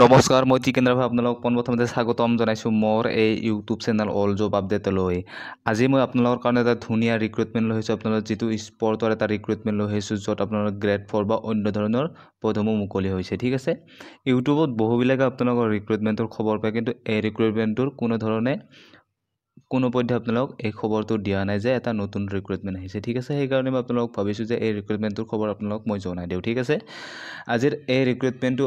নমস্কাৰ মই টিকেন্দ্ৰ ভাই আপোনালোকক পোনপ্ৰথমতে স্বাগতম জনাইছোঁ। মোৰ এই ইউটিউব চেনেল অল জব আপডেটলৈ আজি মই আপোনালোকৰ কাৰণে এটা ধুনীয়া ৰিক্ৰুইটমেণ্ট লৈ আহিছোঁ। আপোনালোকৰ যিটো স্পৰ্টৰ এটা ৰিক্ৰুইটমেণ্ট লৈ আহিছোঁ য'ত আপোনালোকৰ গ্ৰেড ফ'ৰ বা অন্য ধৰণৰ পদসমূহ মুকলি হৈছে ঠিক আছে? ইউটিউবত বহুবিলাকে আপোনালোকৰ ৰিক্ৰুইটমেণ্টৰ খবৰ পায় কিন্তু এই ৰিক্ৰুইটমেণ্টটোৰ কোনো ধৰণে কোনো পধ্যে আপোনালোকক এই খবৰটো দিয়া নাই যে এটা নতুন ৰিক্ৰুইটমেণ্ট আহিছে ঠিক আছে? সেইকাৰণে মই আপোনালোকক ভাবিছোঁ যে এই ৰিক্ৰুইটমেণ্টটোৰ খবৰ আপোনালোকক মই জনাই দিওঁ ঠিক আছে? আজিৰ এই ৰিক্ৰুইটমেণ্টটো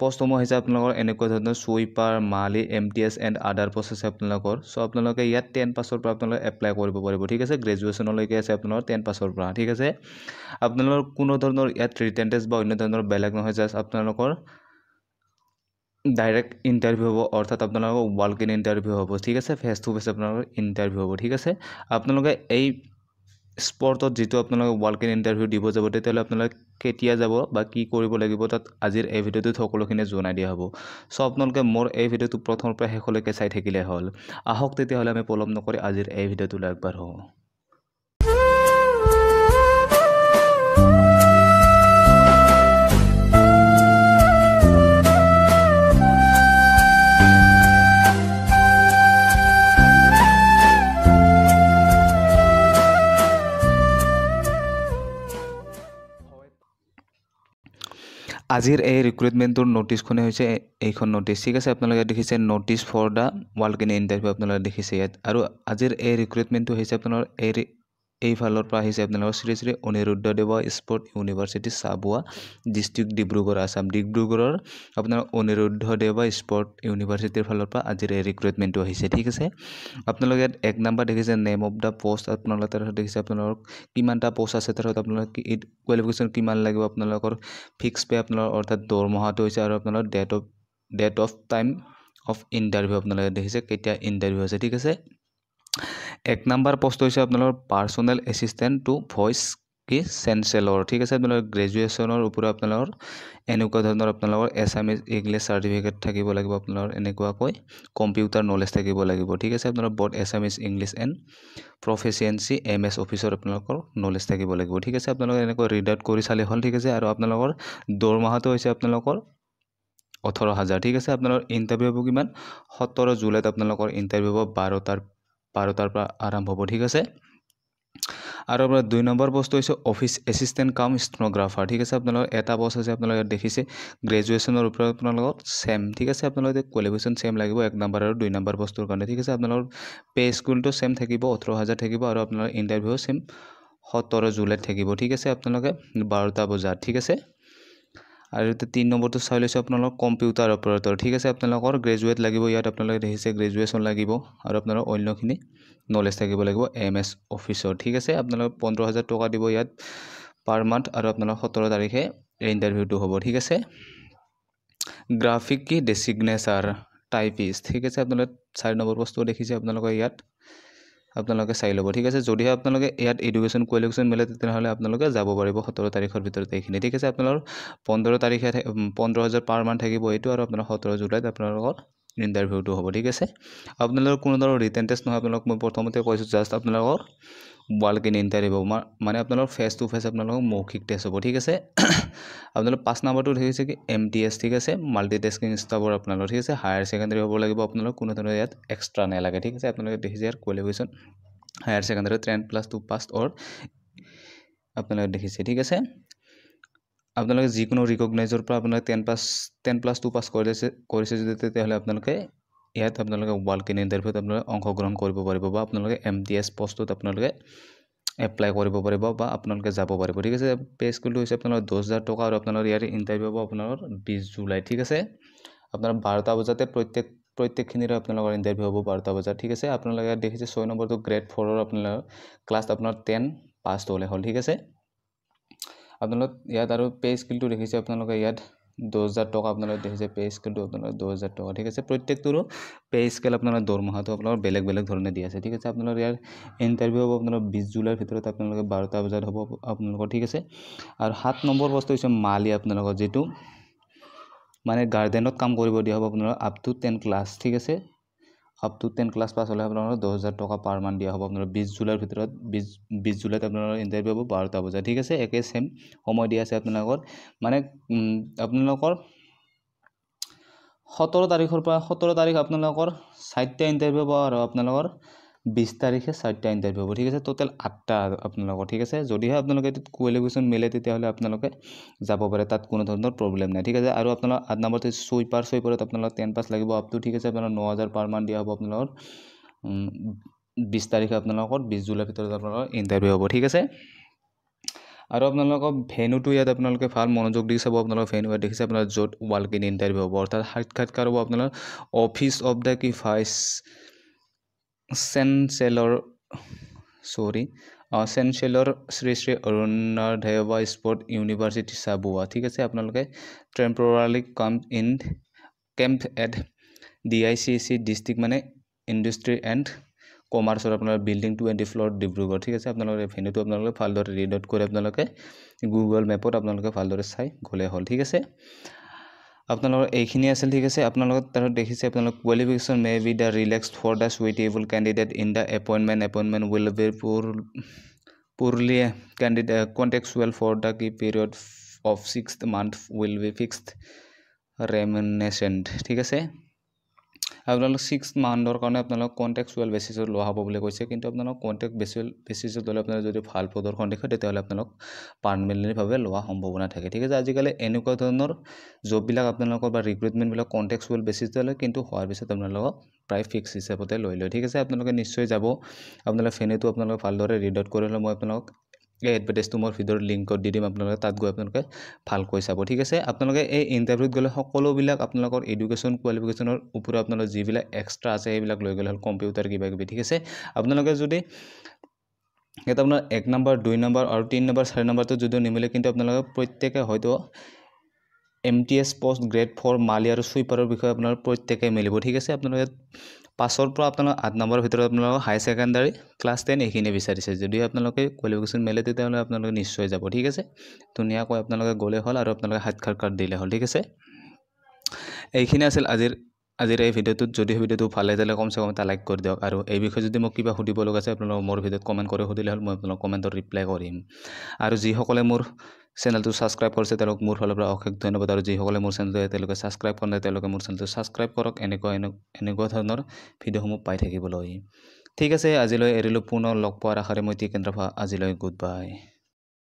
পষ্টসমূহ হৈছে আপোনালোকৰ এনেকুৱা ধৰণৰ চুইপাৰ মালি M T S and other post আছে আপোনালোকৰ। চ' আপোনালোকে ইয়াত টেন পাছৰ পৰা আপোনালোকে এপ্লাই কৰিব পাৰিব। ঠিক আছে? গ্ৰেজুৱেশ্যনলৈকে আছে আপোনালোকৰ টেন পাছৰ পৰা। ঠিক আছে? আপোনালোকৰ কোনো ধৰণৰ ইয়াত ৰিটেন টেষ্ট বা অন্য ধৰণৰ বেলেগ নহয় জাষ্ট আপোনালোকৰ ডাইৰেক্ট ইণ্টাৰভিউ হ'ব অৰ্থাৎ আপোনালোকৰ ইন ইণ্টাৰভিউ হ'ব। ঠিক আছে? ফেচ টু ফেচ আপোনালোকৰ ইণ্টাৰভিউ হ'ব। ঠিক আছে? আপোনালোকে এই স্পৰ্টত যিটো আপোনালোকে ৱাল্ক ইন ইণ্টাৰভিউ দিব যাব তেতিয়াহ'লে আপোনালোকে কেতিয়া যাব বা কি কৰিব লাগিব তাত আজিৰ এই ভিডিঅ'টোত সকলোখিনি জনাই দিয়া হ'ব। চ' আপোনালোকে মোৰ এই ভিডিঅ'টো প্ৰথমৰ পৰা শেষলৈকে চাই থাকিলে হ'ল। আহক তেতিয়াহ'লে আমি পলম নকৰি আজিৰ এই ভিডিঅ'টোলৈ আগবাঢ়োঁ। আজিৰ এই ৰিক্ৰুইটমেণ্টটোৰ ন'টিছখনেই হৈছে এইখন ন'টিছ ঠিক আছে আপোনালোকে দেখিছে notice for the world in interview আপোনালোকে দেখিছে ইয়াত। আৰু আজিৰ এই ৰিক্ৰুইটমেণ্টটো হৈছে আপোনাৰ এই এইফালৰ পৰা আহিছে আপোনালোকৰ Shri Shri Aniruddhadeva sport university Chabua district Dibrugarh Assam. ডিব্ৰুগড়ৰ আপোনাৰ অনিৰুদ্ধদেৱা স্পৰ্ট ইউনিভাৰ্চিটিৰ ফালৰ পৰা আজিৰ এই ৰিক্ৰুইটমেণ্টটো আহিছে ঠিক আছে? আপোনালোকে ইয়াত এক নাম্বাৰ দেখিছে নেম অফ দ্য পষ্ট আপোনালোকে তাৰপিছত দেখিছে আপোনালোকৰ কিমানটা পষ্ট আছে তাৰপিছত আপোনালোকে কোৱালিফিকেশ্যন কিমান লাগিব আপোনালোকৰ ফিক্স পে আপোনালোকৰ অৰ্থাৎ দৰমহাটো হৈছে আৰু আপোনালোকৰ date of date of time of interview আপোনালোকে দেখিছে কেতিয়া ইণ্টাৰভিউ আছে ঠিক আছে? এক নাম্বাৰ পষ্ট হৈছে আপোনালোকৰ পাৰ্চনেল এছিষ্টেণ্ট টু ভইচ কি চেঞ্চেলৰ ঠিক আছে? আপোনালোকৰ গ্ৰেজুৱেশ্যনৰ ওপৰত আপোনালোকৰ এনেকুৱা ধৰণৰ আপোনালোকৰ এছামিজ ইংলিছ চাৰ্টিফিকেট থাকিব লাগিব আপোনালোকৰ এনেকুৱাকৈ কম্পিউটাৰ নলেজ থাকিব লাগিব ঠিক আছে? আপোনালোকৰ board Assamese English and proficiency M S অফিচৰ আপোনালোকৰ নলেজ থাকিব লাগিব ঠিক আছে? আপোনালোকে এনেকৈ ৰিড আউট কৰি চালে হ'ল ঠিক আছে? আৰু আপোনালোকৰ দৰমহাটো হৈছে আপোনালোকৰ ওঠৰ হাজাৰ ঠিক আছে? আপোনালোকৰ ইণ্টাৰভিউ হ'ব কিমান? সোতৰ জুলাইত আপোনালোকৰ ইণ্টাৰভিউ হ'ব বাৰটাৰ বাৰটাৰ পৰা আৰম্ভ হ'ব ঠিক আছে? আৰু আপোনাৰ দুই নম্বৰ বস্তু হৈছে অফিচ এছিষ্টেণ্ট কাম ষ্টেনগ্ৰাফাৰ ঠিক আছে? আপোনালোকৰ এটা পষ্ট আছে আপোনালোকে ইয়াত দেখিছে গ্ৰেজুৱেশ্যনৰ ওপৰত আপোনালোকৰ ছেম ঠিক আছে? আপোনালোকে কোৱালিফিকেশ্যন ছেম লাগিব এক নম্বৰ আৰু দুই নম্বৰ বস্তুৰ কাৰণে ঠিক আছে? আপোনালোকৰ পে' স্কুলটো ছেম থাকিব ওঠৰ হাজাৰ থাকিব আৰু আপোনালোকৰ ইণ্টাৰভিউ ছেম সোতৰ জুলাইত থাকিব ঠিক আছে? আপোনালোকে বাৰটা বজাত ঠিক আছে? আৰু এতিয়া তিনি নম্বৰটো চাই লৈছোঁ আপোনালোকৰ কম্পিউটাৰ অপাৰেটৰ ঠিক আছে আপোনালোকৰ গ্ৰেজুৱেট লাগিব ইয়াত আপোনালোকে দেখিছে গ্ৰেজুৱেশ্যন লাগিব আৰু আপোনালোকৰ অন্যখিনি নলেজ থাকিব লাগিব এম এছ অফিচৰ ঠিক আছে আপোনালোকে পোন্ধৰ হাজাৰ টকা দিব ইয়াত পাৰ মান্থ আৰু আপোনালোকৰ সোতৰ তাৰিখে ইণ্টাৰভিউটো হ'ব ঠিক আছে? গ্ৰাফিক কি ডেচিগনেচাৰ টাইপিষ্ট ঠিক আছে আপোনালোকে চাৰি নম্বৰ বস্তু দেখিছে আপোনালোকে ইয়াত। আপোনালোকে চাই ল'ব। ঠিক আছে যদিহে আপোনালোকে ইয়াত এডুকেশ্যন কোৱালিফিকেশ্যন মিলে তেতিয়াহ'লে আপোনালোকে যাব পাৰিব সোতৰ তাৰিখৰ ভিতৰত এইখিনি। ঠিক আছে আপোনালোকৰ পোন্ধৰ তাৰিখে পোন্ধৰ হাজাৰ পাৰ মান্থ থাকিব এইটো আৰু আপোনাৰ সোতৰ জুলাইত আপোনালোকৰ ইণ্টাৰভিউটো হ'ব। ঠিক আছে আপোনালোকৰ কোনো ধৰণৰ ৰিটেন টেষ্ট নহয় আপোনালোকক মই প্ৰথমতে কৈছোঁ জাষ্ট আপোনালোকৰ ৱাল্ক ইন ইণ্টাৰভিউ মানে আপোনালোকৰ ফেচ টু ফেচ আপোনালোকৰ মৌখিক টেষ্ট হ'ব ঠিক আছে? আপোনালোকৰ পাঁচ নম্বৰটো দেখিছে কি এম টি এছ ঠিক আছে? মাল্টি টেষ্টিং ষ্টাফৰ আপোনালোকৰ ঠিক আছে? হায়াৰ ছেকেণ্ডেৰী হ'ব লাগিব আপোনালোকৰ কোনো ধৰণৰ ইয়াত এক্সট্ৰা নালাগে ঠিক আছে? আপোনালোকে দেখিছে ইয়াৰ qualification higher secondary ten plus two pass or আপোনালোকে দেখিছে ঠিক আছে? আপোনালোকে যিকোনো ৰিকগনাইজৰ পৰা আপোনালোকে ten pass ten plus two pass কৰিছে কৰিছে যদি তেতিয়াহ'লে আপোনালোকে ইয়াত আপোনালোকে ৱাল্ক ইন ইণ্টাৰভিউত আপোনালোকে অংশগ্ৰহণ কৰিব পাৰিব বা আপোনালোকে এম টি এছ পষ্টত আপোনালোকে এপ্লাই কৰিব পাৰিব বা আপোনালোকে যাব পাৰিব। ঠিক আছে পে' স্কুলটো হৈছে আপোনালোকৰ দহ হাজাৰ টকা আৰু আপোনালোকৰ ইয়াৰ ইণ্টাৰভিউ হ'ব আপোনালোকৰ বিছ জুলাই ঠিক আছে? আপোনাৰ বাৰটা বজাতে প্ৰত্যেক প্ৰত্যেকখিনিৰে আপোনালোকৰ ইণ্টাৰভিউ হ'ব বাৰটা বজাত ঠিক আছে? আপোনালোকে ইয়াত দেখিছে ছয় নম্বৰটো গ্ৰেড ফ'ৰৰ আপোনালোকৰ ক্লাছ আপোনাৰ টেন পাছ হ'লে হ'ল ঠিক আছে? আপোনালোক ইয়াত আৰু পে' স্কিলটো দেখিছে আপোনালোকে ইয়াত দহ হাজাৰ টকা আপোনালোকে দেখিছে পে' স্কেলটো আপোনালোকৰ দহ হাজাৰ টকা ঠিক আছে? প্ৰত্যেকটোৰো পে' স্কেল আপোনালোকৰ দৰমহাটো আপোনালোকৰ বেলেগ বেলেগ ধৰণে দি আছে ঠিক আছে? আপোনালোকৰ ইয়াৰ ইণ্টাৰভিউ হ'ব আপোনালোকৰ বিছ জুলাইৰ ভিতৰত আপোনালোকে বাৰটা বজাত হ'ব আপোনালোকৰ ঠিক আছে? আৰু সাত নম্বৰ বস্তু হৈছে মালি আপোনালোকৰ যিটো মানে গাৰ্ডেনত কাম কৰিব দিয়া হ'ব আপোনালোকৰ আপ টু টেন ক্লাছ ঠিক আছে? Up to ten class pass হ'লে আপোনালোকৰ দহ হাজাৰ টকা পাৰ মান্থ দিয়া হ'ব। আপোনাৰ বিছ জুলাইৰ ভিতৰত বিছ বিছ জুলাইত আপোনালোকৰ ইণ্টাৰভিউ হ'ব বাৰটা বজাত। ঠিক আছে? একে ছেইম সময় দিয়া আছে আপোনালোকৰ। মানে আপোনালোকৰ সোতৰ তাৰিখৰ পৰা সোতৰ তাৰিখ আপোনালোকৰ চাৰিটা ইণ্টাৰভিউ হ'ব আৰু আপোনালোকৰ বিছ তাৰিখে চাৰিটা ইণ্টাৰভিউ হ'ব। ঠিক আছে ট'টেল আঠটা আপোনালোকৰ ঠিক আছে? যদিহে আপোনালোকে কোৱালিফিকেশ্যন মিলে তেতিয়াহ'লে আপোনালোকে যাব পাৰে তাত কোনো ধৰণৰ প্ৰব্লেম নাই। ঠিক আছে আৰু আপোনালোক আঠ নম্বৰতে ছুইপাৰ ছুইপাৰত আপোনালোক টেন পাছ লাগিব আপটো ঠিক আছে আপোনাৰ ন হাজাৰ পাৰ মান্থ দিয়া হ'ব আপোনালোকৰ বিছ তাৰিখে আপোনালোকৰ বিছ জুলাইৰ ভিতৰত আপোনালোকৰ ইণ্টাৰভিউ হ'ব ঠিক আছে? আৰু আপোনালোকৰ ভেনুটো ইয়াত আপোনালোকে ভাল মনোযোগ দি চাব আপোনালোকৰ ভেনু ইয়াত দেখিছে আপোনাৰ য'ত ৱাল কিনি ইণ্টাৰভিউ হ'ব। অৰ্থাৎ সাক্ষাৎকাৰ হ'ব আপোনাৰ অফিচ অফ দ্য কি vice chancellor sorry chancellor Shri Shri Arunadheva sport university Chabua ঠিক আছে আপোনালোকে টেম্পৰালি কাম in camp at D I C C district মানে ইণ্ডাষ্ট্ৰি এণ্ড কমাৰ্চৰ আপোনাৰ বিল্ডিং টুৱেণ্টি ফ্ল'ৰ ডিব্ৰুগড় ঠিক আছে আপোনালোকে ভেনুটো আপোনালোকে ভালদৰে ৰিড আউট কৰি আপোনালোকে গুগল মেপত আপোনালোকে ভালদৰে চাই গ'লে হ'ল ঠিক আছে। আপোনালোকৰ এইখিনি আছিল ঠিক আছে? আপোনালোকে তাত দেখিছে আপোনালোক qualification may be the relax for the suitable candidate in the appointment appointment will be pure purely candidate contractual for the কি period of six month will be fixed remuneration ঠিক আছে? আপোনালোক ছিক্স মান্থৰ কাৰণে আপোনালোক কণ্টেক্সুৱেল বেচিছত লোৱা হ'ব বুলি কৈছে। কিন্তু আপোনালোক কণ্টেক্ট বেচুৱেল বেচিছত ল'লে আপোনাৰ যদি ভাল প্ৰদৰ্শন দেখে তেতিয়াহ'লে আপোনালোক পাৰ্মানেণ্টলিভাৱে লোৱা সম্ভাৱনা থাকে। ঠিক আছে আজিকালি এনেকুৱা ধৰণৰ জববিলাক আপোনালোকৰ বা ৰিক্ৰুইটমেণ্টবিলাক কণ্টেক্সুৱেল বেচিছত লয় কিন্তু হোৱাৰ পিছত আপোনালোকক প্ৰায় ফিক্স হিচাপতে লৈ লয়। ঠিক আছে আপোনালোকে নিশ্চয় যাব। আপোনালোকে ফেনেটো আপোনালোকে ভালদৰে ৰিড আউট কৰি ল'লে মই আপোনালোক এই এডভাৰটাইজটো মোৰ ভিডিঅ'ৰ লিংকত দি দিম আপোনালোকে তাত গৈ আপোনালোকে ভালকৈ চাব ঠিক আছে? আপোনালোকে এই ইণ্টাৰভিউত গ'লে সকলোবিলাক আপোনালোকৰ এডুকেশ্যন কোৱালিফিকেশ্যনৰ ওপৰত আপোনালোকৰ যিবিলাক এক্সট্ৰা আছে সেইবিলাক লৈ গ'লে হ'ল কম্পিউটাৰ কিবা কিবি ঠিক আছে? আপোনালোকে যদি ইয়াত আপোনাৰ এক নম্বৰ দুই নম্বৰ আৰু তিনি নম্বৰ চাৰি নম্বৰটো যদিও নিমিলে কিন্তু আপোনালোকে প্ৰত্যেকে হয়তো M T S post grade four মালি আৰু চুইপাৰৰ বিষয়ে আপোনাৰ প্ৰত্যেকে মিলিব ঠিক আছে? আপোনালোকে পাছৰ পৰা আপোনালোক আঠ নম্বৰৰ ভিতৰত আপোনালোকৰ হাই ছেকেণ্ডাৰী ক্লাছ টেন এইখিনি বিচাৰিছে। যদি আপোনালোকে কোৱালিফিকেশ্যন মেলে তেতিয়াহ'লে আপোনালোকে নিশ্চয় যাব ঠিক আছে? ধুনীয়াকৈ আপোনালোকে গ'লে হ'ল আৰু আপোনালোকে সাক্ষাৎকাৰ দিলে হ'ল ঠিক আছে? এইখিনি আছিল আজিৰ আজিৰ এই ভিডিঅ'টোত। যদি ভিডিঅ'টো ভাল লাগে তেতিয়াহ'লে কমচে কম এটা লাইক কৰি দিয়ক। আৰু এই বিষয়ে যদি মোক কিবা সুধিব লগা আছে আপোনালোকক মোৰ ভিডিঅ'ত কমেণ্ট কৰি সুধিলে হ'ল মই আপোনালোকক কমেণ্টত ৰিপ্লাই কৰিম। আৰু যিসকলে মোৰ চেনেলটো ছাবস্ক্ৰাইব কৰিছে তেওঁলোক মোৰ ফালৰ পৰা অশেষ ধন্যবাদ আৰু যিসকলে মোৰ চেনেলটো তেওঁলোকে ছাবস্ক্ৰাইব কৰা নাই তেওঁলোকে মোৰ চেনেলটো ছাবস্ক্ৰাইব কৰক এনেকুৱা এনেকুৱা ধৰণৰ ভিডিঅ'সমূহ পাই থাকিবলৈ। ঠিক আছে আজিলৈ এৰিলোঁ পুনৰ লগ পোৱাৰ আশাৰে মই টিকেন্দ্ৰ আজিলৈ গুড বাই